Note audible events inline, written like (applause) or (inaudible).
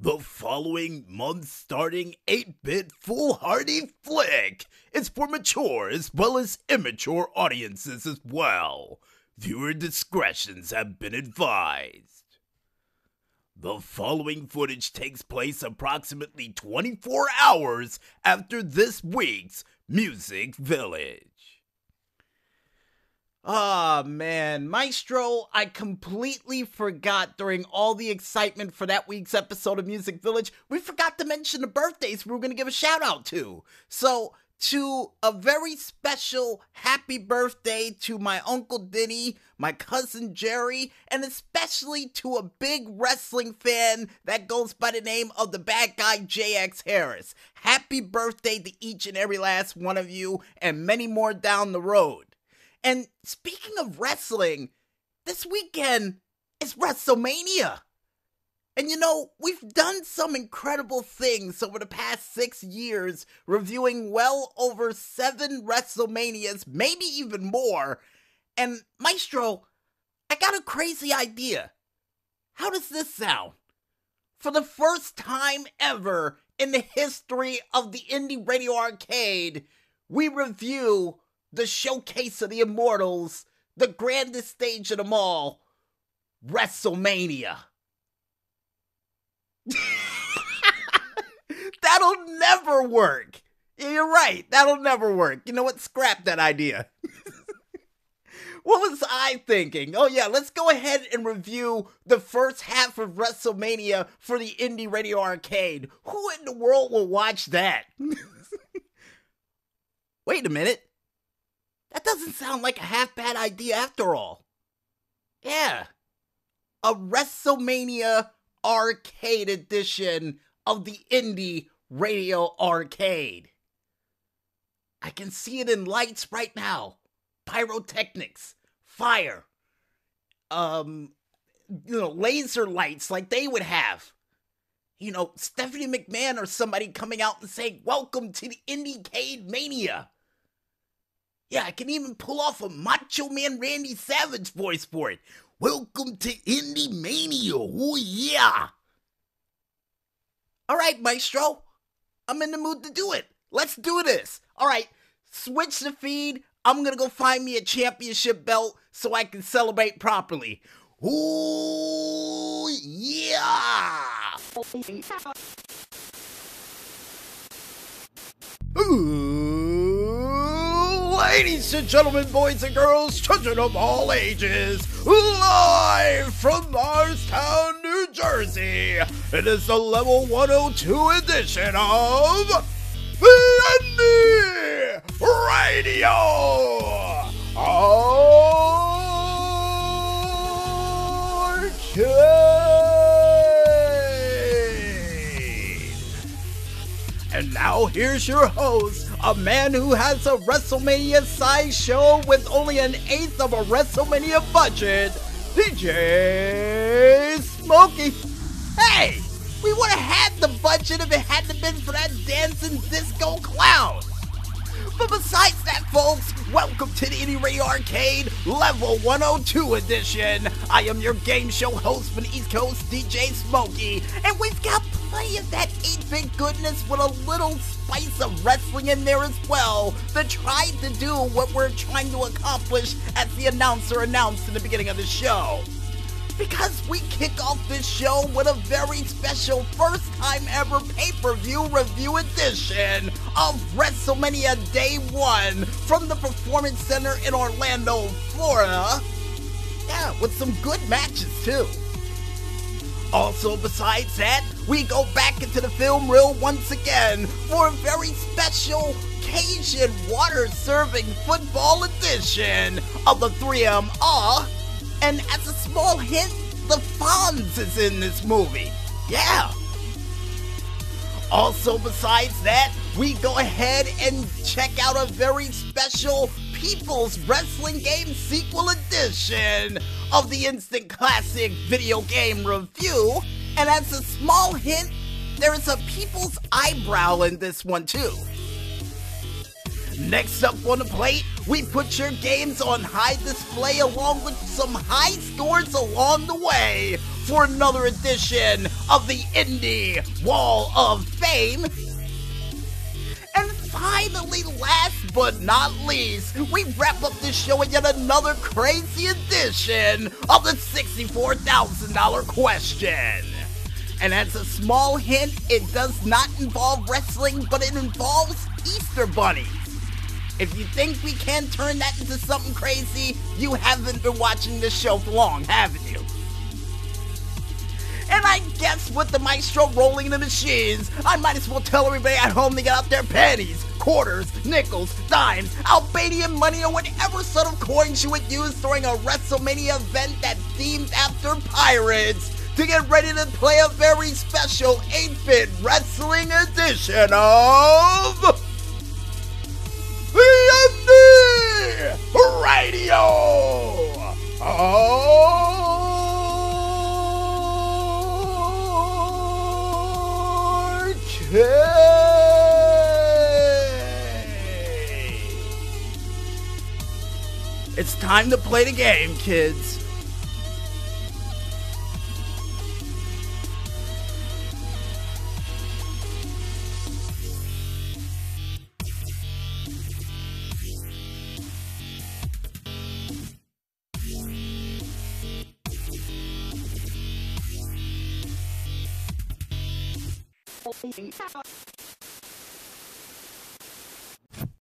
The following month starting 8 bit foolhardy flick is for mature as well as immature audiences as well. Viewer discretions have been advised. The following footage takes place approximately 24 hours after this week's Music Village. Ah, man. Maestro, I completely forgot during all the excitement for that week's episode of Music Village, we forgot to mention the birthdays we were going to give a shout out to. So, to a very special happy birthday to my Uncle Denny, my cousin Jerry, and especially to a big wrestling fan that goes by the name of the bad guy JX Harris. Happy birthday to each and every last one of you, and many more down the road. And speaking of wrestling, this weekend is WrestleMania. And you know, we've done some incredible things over the past six years, reviewing well over seven WrestleManias, maybe even more. And Maestro, I got a crazy idea. How does this sound? For the first time ever in the history of the Indy Radio Arcade, we review the showcase of the immortals, the grandest stage of them all, WrestleMania. (laughs) That'll never work. You're right. That'll never work. You know what? Scrap that idea. (laughs) what was I thinking? Oh, yeah, let's go ahead and review the first half of WrestleMania for the Indy Radio Arcade. Who in the world will watch that? (laughs) Wait a minute. That doesn't sound like a half bad idea after all. Yeah. A WrestleMania arcade edition of the Indy Radio Arcade. I can see it in lights right now. Pyrotechnics, fire, um, you know, laser lights like they would have. You know, Stephanie McMahon or somebody coming out and saying, Welcome to the Indiecade Mania. Yeah, I can even pull off a Macho Man Randy Savage voice for it. Welcome to Indie Mania. Oh, yeah. All right, Maestro. I'm in the mood to do it. Let's do this. All right, switch the feed. I'm going to go find me a championship belt so I can celebrate properly. Oh, yeah. Ooh, ladies and gentlemen, boys and girls, children of all ages, live from Morristown, New Jersey, it is the level 102 edition of And now here's your host, a man who has a WrestleMania size show with only an eighth of a WrestleMania budget, DJ Smokey. Hey, we would have had the budget if it hadn't been for that dancing disco clown. But besides that, folks, welcome to the Indy Radio Arcade Level 102 edition. I am your game show host from the East Coast, DJ Smokey, and we've got plenty of that 8-bit goodness with a little spice of wrestling in there as well that tried to do what we're trying to accomplish as the announcer announced in the beginning of the show because we kick off this show with a very special first time ever pay per view review edition of WrestleMania Day 1 from the Performance Center in Orlando, Florida. Yeah, with some good matches too. Also, besides that, we go back into the film reel once again for a very special Cajun water serving football edition of the 3M Ah and as a small hint, the Fonz is in this movie. Yeah. Also, besides that, we go ahead and check out a very special People's Wrestling Game Sequel Edition of the Instant Classic video game review. And as a small hint, there is a People's Eyebrow in this one too. Next up on the plate, we put your games on high display along with some high scores along the way for another edition of the Indy Wall of Fame. And finally, last but not least, we wrap up this show with yet another crazy edition of the $64,000 question. And as a small hint, it does not involve wrestling, but it involves Easter bunnies. If you think we can turn that into something crazy, you haven't been watching this show for long, haven't you? And I guess with the maestro rolling in the machines, I might as well tell everybody at home to get out their pennies, quarters, nickels, dimes, Albanian money, or whatever sort of coins you would use during a WrestleMania event that themed after pirates to get ready to play a very special 8-bit wrestling edition of Indy Radio oh. Arcade. It's time to play the game, kids. holding